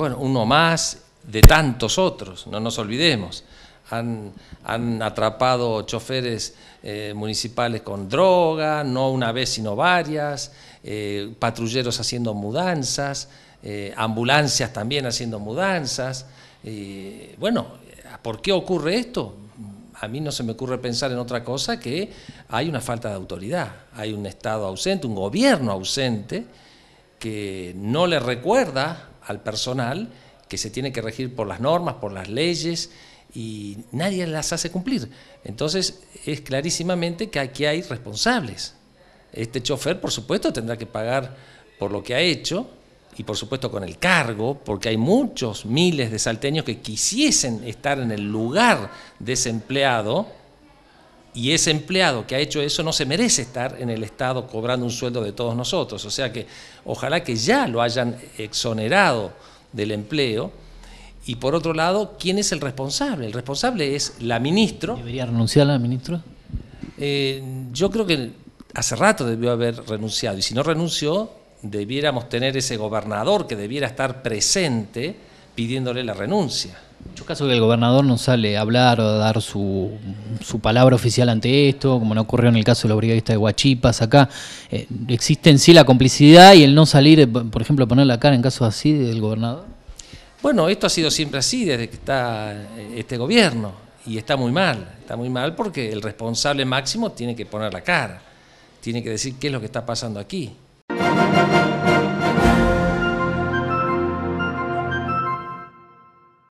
Bueno, uno más de tantos otros, no nos olvidemos. Han, atrapado choferes eh, municipales con droga, no una vez sino varias, eh, patrulleros haciendo mudanzas, eh, ambulancias también haciendo mudanzas. bueno, ¿por qué ocurre esto? A mí no se me ocurre pensar en otra cosa que hay una falta de autoridad, hay un Estado ausente, un gobierno ausente que no le recuerda al personal que se tiene que regir por las normas, por las leyes, y nadie las hace cumplir. Entonces es clarísimamente que aquí hay responsables. Este chofer, por supuesto, tendrá que pagar por lo que ha hecho y por supuesto con el cargo, porque hay muchos miles de salteños que quisiesen estar en el lugar de ese empleado y ese empleado que ha hecho eso no se merece estar en el Estado cobrando un sueldo de todos nosotros. O sea que ojalá que ya lo hayan exonerado del empleo. Y por otro lado, ¿quién es el responsable? El responsable es la ministra. ¿Debería renunciar la ministra? Eh, yo creo que hace rato debió haber renunciado. Y si no renunció, debiéramos tener ese gobernador que debiera estar presente pidiéndole la renuncia. Mucho caso que el gobernador no sale a hablar o a dar su, su, palabra oficial ante esto, como no ocurrió en el caso de la brigadista de Huachipas. Acá eh, existe en sí la complicidad y el no salir, eh, por ejemplo, poner la cara en casos así del gobernador. Bueno, esto ha sido siempre así desde que está eh, este gobierno y está muy mal, está muy mal porque el responsable máximo tiene que poner la cara, tiene que decir qué es lo que está pasando aquí.